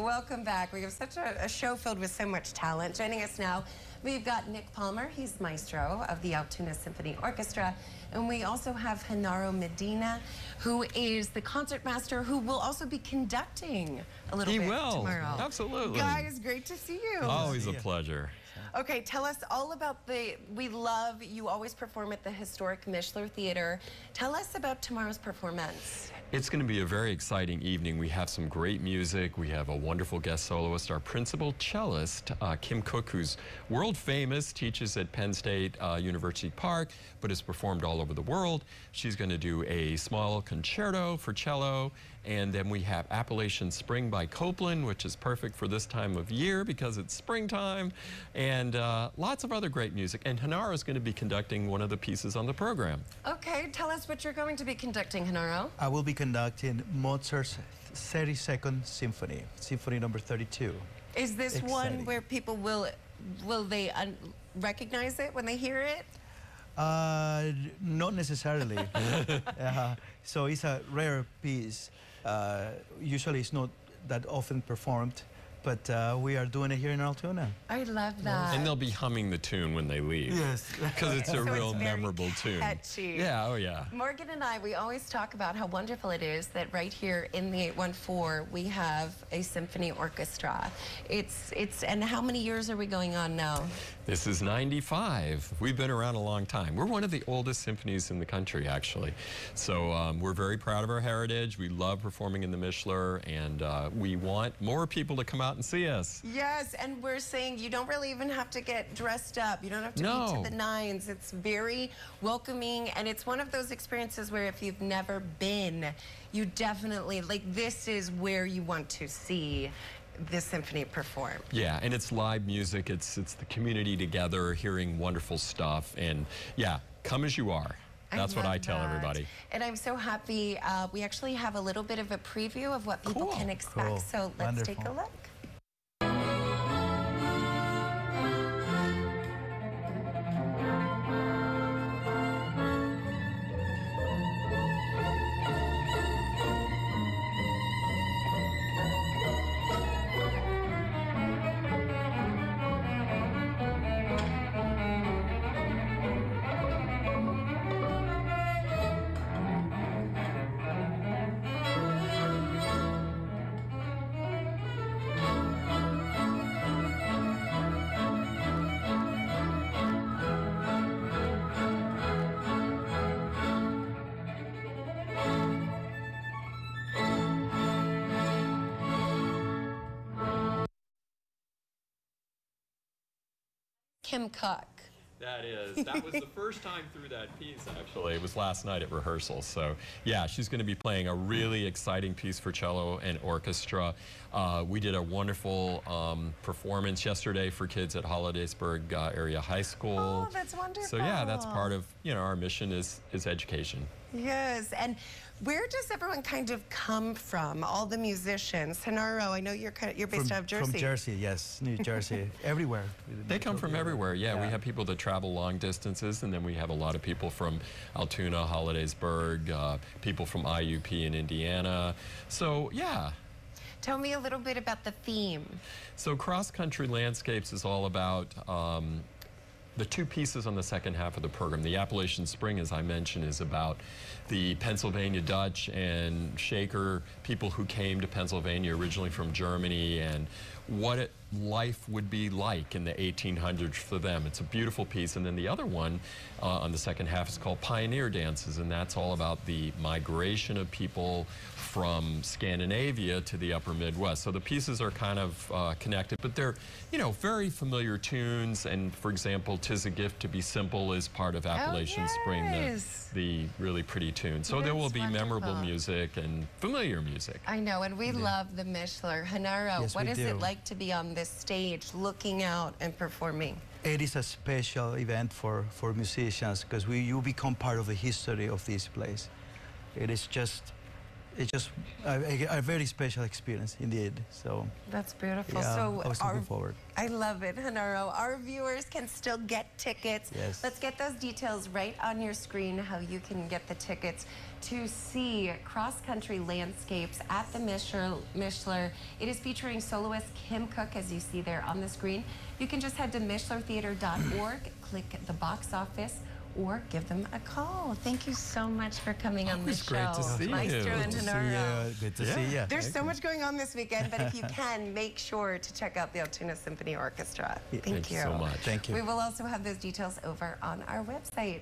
welcome back. We have such a, a, show filled with so much talent. Joining us now, we've got Nick Palmer. He's maestro of the Altoona Symphony Orchestra. And we also have Genaro Medina, who is the concertmaster who will also be conducting a little he bit will. tomorrow. Absolutely. Guys, great to see you. Always a pleasure. Okay, tell us all about the, we love, you always perform at the historic Mishler Theatre. Tell us about tomorrow's performance. It's going to be a very exciting evening. We have some great music. We have a wonderful guest soloist, our principal cellist, uh, Kim Cook, who's world famous, teaches at Penn State uh, University Park, but has performed all over the world. She's going to do a small concerto for cello, and then we have Appalachian Spring by Copland, which is perfect for this time of year because it's springtime, and uh, lots of other great music. And Genaro is going to be conducting one of the pieces on the program. Okay, tell us what you're going to be conducting, Genaro. I will be conducting Mozart's 32nd Symphony, Symphony number 32. Is this Exciting. one where people will will they recognize it when they hear it? Uh, not necessarily. uh, so it's a rare piece. Uh, usually it's not that often performed but uh, we are doing it here in Altoona. I love that. And they'll be humming the tune when they leave. Yes. Because it's a so real it's memorable tune. Catchy. Yeah, oh yeah. Morgan and I, we always talk about how wonderful it is that right here in the 814, we have a symphony orchestra. It's, it's, and how many years are we going on now? This is 95. We've been around a long time. We're one of the oldest symphonies in the country, actually. So um, we're very proud of our heritage. We love performing in the Mishler, and uh, we want more people to come out and see us. Yes, and we're saying you don't really even have to get dressed up. You don't have to no. be to the nines. It's very welcoming, and it's one of those experiences where if you've never been, you definitely, like, this is where you want to see the symphony perform. Yeah, and it's live music. It's it's the community together, hearing wonderful stuff, and yeah, come as you are. That's I what I tell that. everybody. And I'm so happy. Uh, we actually have a little bit of a preview of what people cool. can expect. Cool. So let's Wonderful. take a look. Kim Cook. That is. That was the first time through that piece, actually. It was last night at rehearsal. So, yeah, she's going to be playing a really exciting piece for cello and orchestra. Uh, we did a wonderful um, performance yesterday for kids at Hollidaysburg uh, Area High School. Oh, that's wonderful. So, yeah, that's part of, you know, our mission is, is education. Yes, and where does everyone kind of come from? All the musicians. Genaro, I know you're kind of, you're based from, out of Jersey. From Jersey, yes, New Jersey, everywhere. They come from everywhere. Yeah, yeah, we have people that travel long distances, and then we have a lot of people from Altoona, Hollidaysburg, uh, people from IUP in Indiana. So yeah. Tell me a little bit about the theme. So Cross Country Landscapes is all about um, the two pieces on the second half of the program. The Appalachian Spring, as I mentioned, is about the Pennsylvania Dutch and Shaker people who came to Pennsylvania originally from Germany and what it, life would be like in the 1800s for them. It's a beautiful piece. And then the other one uh, on the second half is called Pioneer Dances, and that's all about the migration of people from Scandinavia to the upper Midwest. So the pieces are kind of uh, connected, but they're, you know, very familiar tunes. And for example, Tis a Gift to Be Simple is part of Appalachian oh, yes. Spring, the, the, really pretty tune. So there will be wonderful. memorable music and familiar music. I know, and we yeah. love the Mishler. Genaro, yes, what is do. it like to be on this stage, looking out and performing? It is a special event for, for musicians because we you become part of the history of this place. It is just it's just a, a, very special experience indeed. So That's beautiful. yeah, so I was our looking forward. I love it, Genaro. Our viewers can still get tickets. Yes. Let's get those details right on your screen, how you can get the tickets to see cross-country landscapes at the Mishler. Mishler. It is featuring soloist Kim Cook, as you see there on the screen. You can just head to mishlertheatre.org, click the box office, or give them a call. Thank you so much for coming on the Always show. great to see you. Maestro Good and Good to see Genaro. you. Good to Yeah. see you. There's so much going on this weekend, but if you can, make sure to check out the Altoona Symphony Orchestra. Thank, Thank you so much. Thank you. We will also have those details over on our website.